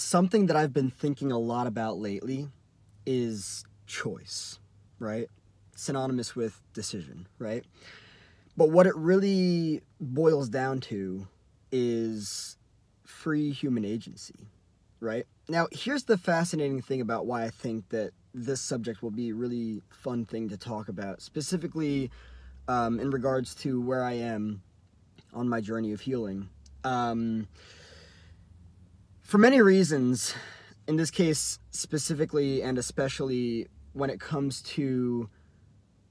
something that I've been thinking a lot about lately is choice, right? Synonymous with decision, right? But what it really boils down to is free human agency, right? Now, here's the fascinating thing about why I think that this subject will be a really fun thing to talk about, specifically um, in regards to where I am on my journey of healing. Um, for many reasons, in this case specifically and especially when it comes to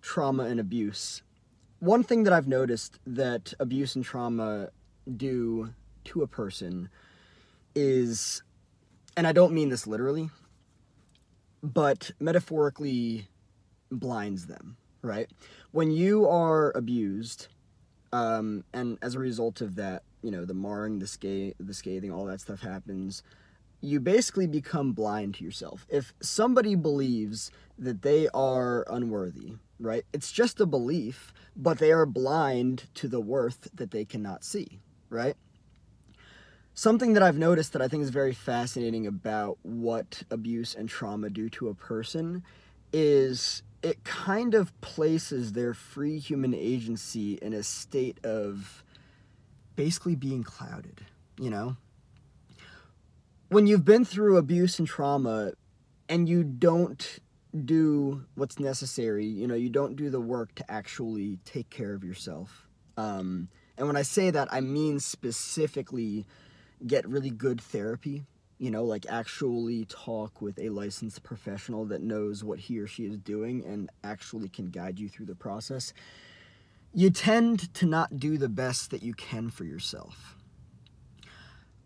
trauma and abuse, one thing that I've noticed that abuse and trauma do to a person is, and I don't mean this literally, but metaphorically blinds them, right? When you are abused, um, and as a result of that, you know, the marring, the, sca- the scathing, all that stuff happens, you basically become blind to yourself. If somebody believes that they are unworthy, right? It's just a belief, but they are blind to the worth that they cannot see, right? Something that I've noticed that I think is very fascinating about what abuse and trauma do to a person is it kind of places their free human agency in a state of basically being clouded, you know? When you've been through abuse and trauma and you don't do what's necessary, you know, you don't do the work to actually take care of yourself. Um, and when I say that, I mean specifically get really good therapy, you know, like actually talk with a licensed professional that knows what he or she is doing and actually can guide you through the process, you tend to not do the best that you can for yourself.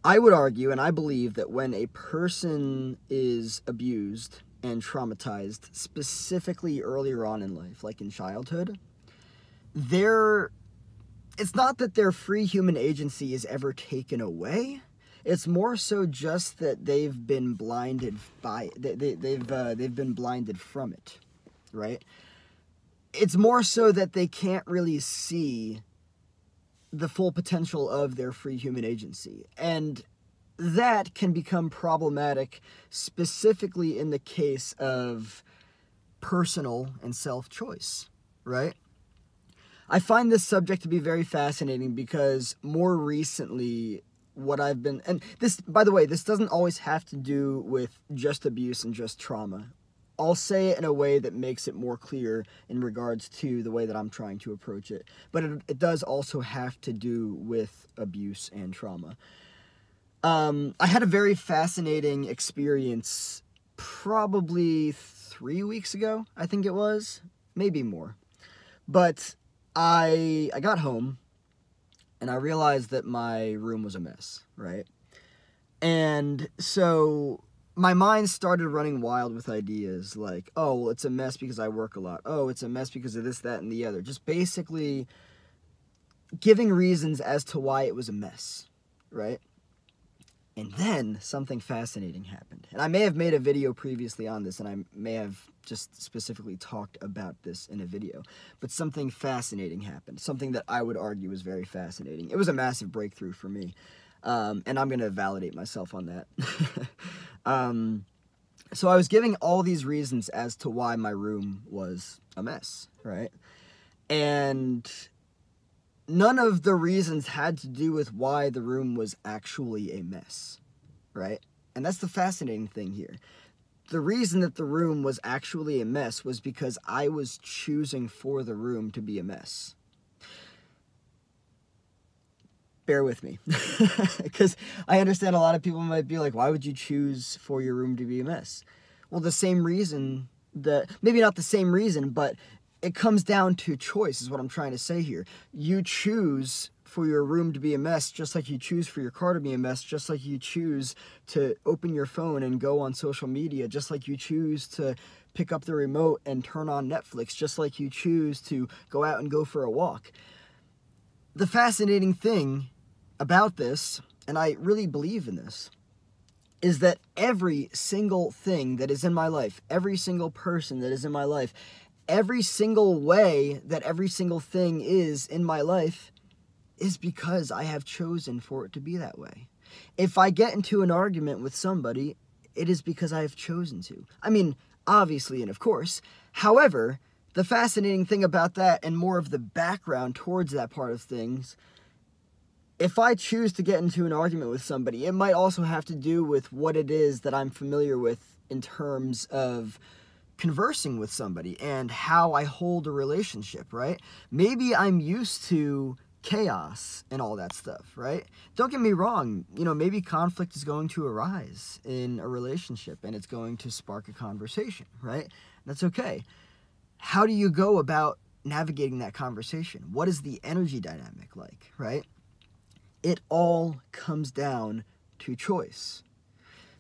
I would argue, and I believe, that when a person is abused and traumatized, specifically earlier on in life, like in childhood, they're it's not that their free human agency is ever taken away. It's more so just that they've been blinded by they, they, they've uh, they've been blinded from it, right? It's more so that they can't really see the full potential of their free human agency, and that can become problematic, specifically in the case of personal and self choice, right? I find this subject to be very fascinating because more recently, what I've been, and this, by the way, this doesn't always have to do with just abuse and just trauma. I'll say it in a way that makes it more clear in regards to the way that I'm trying to approach it. But it, it does also have to do with abuse and trauma. Um, I had a very fascinating experience probably three weeks ago, I think it was, maybe more. But I I got home and I realized that my room was a mess, right? And so my mind started running wild with ideas like, oh, well, it's a mess because I work a lot. Oh, it's a mess because of this, that, and the other. Just basically giving reasons as to why it was a mess, right? And then something fascinating happened. And I may have made a video previously on this, and I may have just specifically talked about this in a video. But something fascinating happened. Something that I would argue was very fascinating. It was a massive breakthrough for me. Um, and I'm going to validate myself on that. um, so I was giving all these reasons as to why my room was a mess, right? And none of the reasons had to do with why the room was actually a mess, right? And that's the fascinating thing here. The reason that the room was actually a mess was because I was choosing for the room to be a mess. Bear with me. Because I understand a lot of people might be like, why would you choose for your room to be a mess? Well, the same reason that, maybe not the same reason, but it comes down to choice, is what I'm trying to say here. You choose for your room to be a mess, just like you choose for your car to be a mess, just like you choose to open your phone and go on social media, just like you choose to pick up the remote and turn on Netflix, just like you choose to go out and go for a walk. The fascinating thing about this, and I really believe in this, is that every single thing that is in my life, every single person that is in my life, every single way that every single thing is in my life is because I have chosen for it to be that way. If I get into an argument with somebody, it is because I have chosen to. I mean, obviously and of course. However, the fascinating thing about that and more of the background towards that part of things if I choose to get into an argument with somebody, it might also have to do with what it is that I'm familiar with in terms of conversing with somebody and how I hold a relationship, right? Maybe I'm used to chaos and all that stuff, right? Don't get me wrong, you know, maybe conflict is going to arise in a relationship and it's going to spark a conversation, right? That's okay. How do you go about navigating that conversation? What is the energy dynamic like, right? It all comes down to choice.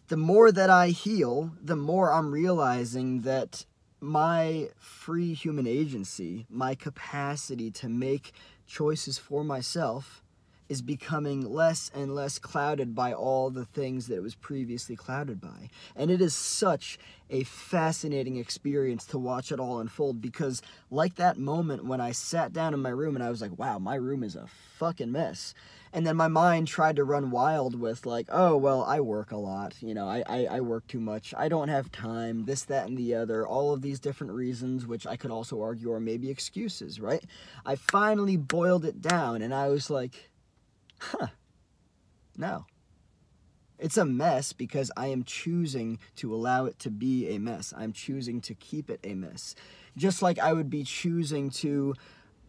The more that I heal, the more I'm realizing that my free human agency, my capacity to make choices for myself, is becoming less and less clouded by all the things that it was previously clouded by. And it is such a fascinating experience to watch it all unfold because, like that moment when I sat down in my room and I was like, wow, my room is a fucking mess and then my mind tried to run wild with like oh well i work a lot you know I, I, I work too much i don't have time this that and the other all of these different reasons which i could also argue are maybe excuses right i finally boiled it down and i was like huh no it's a mess because I am choosing to allow it to be a mess. I'm choosing to keep it a mess. Just like I would be choosing to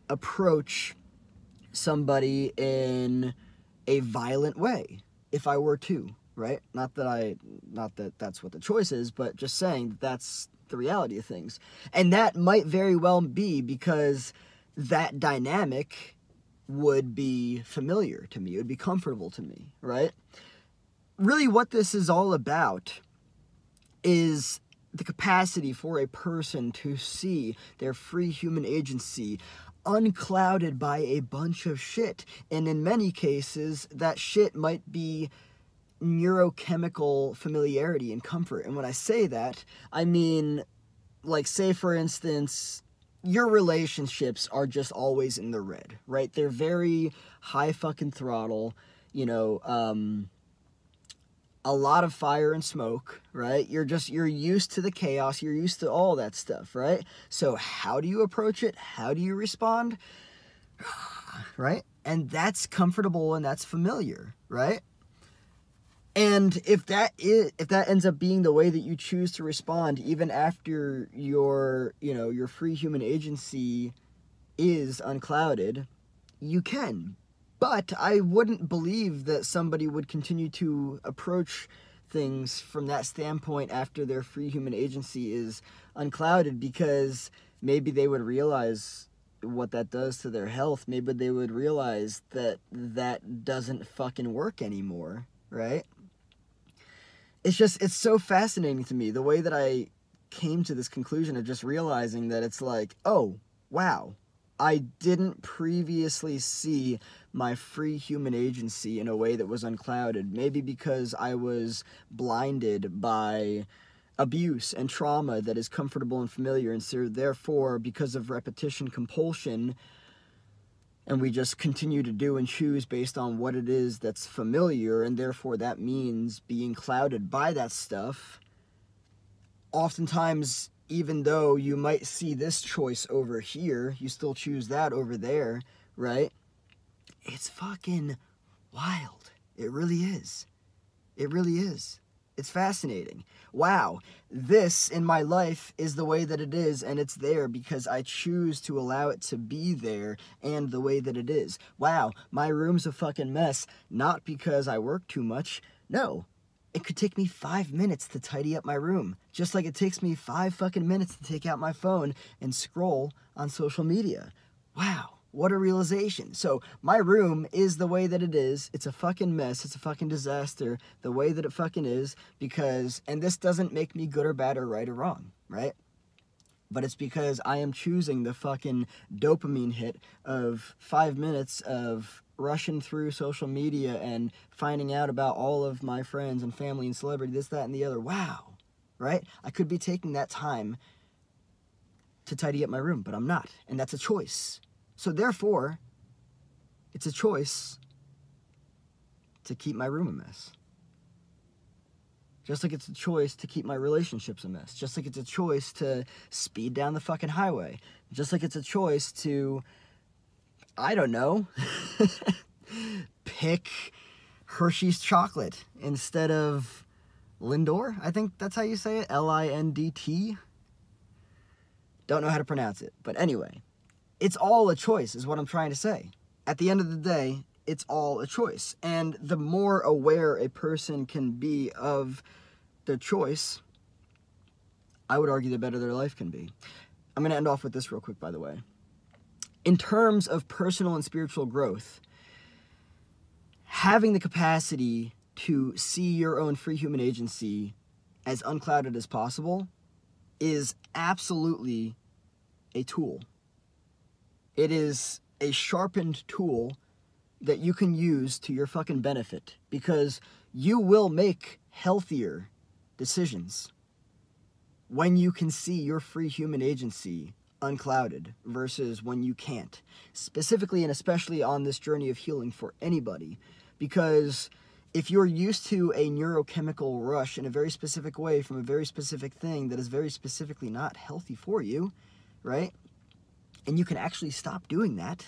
approach somebody in a violent way if I were to, right? Not that I, not that that's what the choice is, but just saying that that's the reality of things. And that might very well be because that dynamic would be familiar to me, it would be comfortable to me, right? Really, what this is all about is the capacity for a person to see their free human agency unclouded by a bunch of shit. And in many cases, that shit might be neurochemical familiarity and comfort. And when I say that, I mean, like, say for instance, your relationships are just always in the red, right? They're very high fucking throttle, you know, um, a lot of fire and smoke, right? You're just you're used to the chaos, you're used to all that stuff, right? So how do you approach it? How do you respond? right? And that's comfortable and that's familiar, right? And if that is if that ends up being the way that you choose to respond even after your, you know, your free human agency is unclouded, you can but I wouldn't believe that somebody would continue to approach things from that standpoint after their free human agency is unclouded because maybe they would realize what that does to their health. Maybe they would realize that that doesn't fucking work anymore, right? It's just, it's so fascinating to me the way that I came to this conclusion of just realizing that it's like, oh, wow, I didn't previously see my free human agency in a way that was unclouded. Maybe because I was blinded by abuse and trauma that is comfortable and familiar, and so therefore, because of repetition compulsion, and we just continue to do and choose based on what it is that's familiar, and therefore that means being clouded by that stuff. Oftentimes, even though you might see this choice over here, you still choose that over there, right? It's fucking wild. It really is. It really is. It's fascinating. Wow, this in my life is the way that it is, and it's there because I choose to allow it to be there and the way that it is. Wow, my room's a fucking mess, not because I work too much. No, it could take me five minutes to tidy up my room, just like it takes me five fucking minutes to take out my phone and scroll on social media. Wow, what a realization. So, my room is the way that it is. It's a fucking mess. It's a fucking disaster the way that it fucking is because, and this doesn't make me good or bad or right or wrong, right? But it's because I am choosing the fucking dopamine hit of five minutes of rushing through social media and finding out about all of my friends and family and celebrity, this, that, and the other. Wow, right? I could be taking that time to tidy up my room, but I'm not. And that's a choice. So, therefore, it's a choice to keep my room a mess. Just like it's a choice to keep my relationships a mess. Just like it's a choice to speed down the fucking highway. Just like it's a choice to, I don't know, pick Hershey's chocolate instead of Lindor. I think that's how you say it. L I N D T. Don't know how to pronounce it. But anyway, it's all a choice, is what I'm trying to say. At the end of the day, it's all a choice. And the more aware a person can be of their choice, I would argue the better their life can be. I'm going to end off with this real quick, by the way. In terms of personal and spiritual growth, having the capacity to see your own free human agency as unclouded as possible is absolutely a tool. It is a sharpened tool that you can use to your fucking benefit because you will make healthier decisions when you can see your free human agency unclouded versus when you can't. Specifically and especially on this journey of healing for anybody because if you're used to a neurochemical rush in a very specific way from a very specific thing that is very specifically not healthy for you, right? And you can actually stop doing that.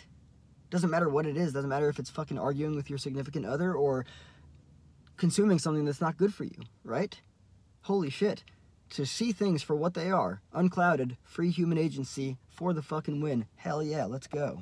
Doesn't matter what it is, doesn't matter if it's fucking arguing with your significant other or consuming something that's not good for you, right? Holy shit. To see things for what they are, unclouded, free human agency for the fucking win. Hell yeah, let's go.